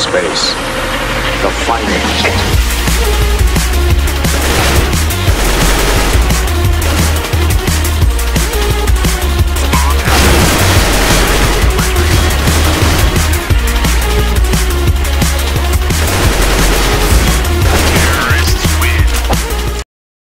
space. The fighting.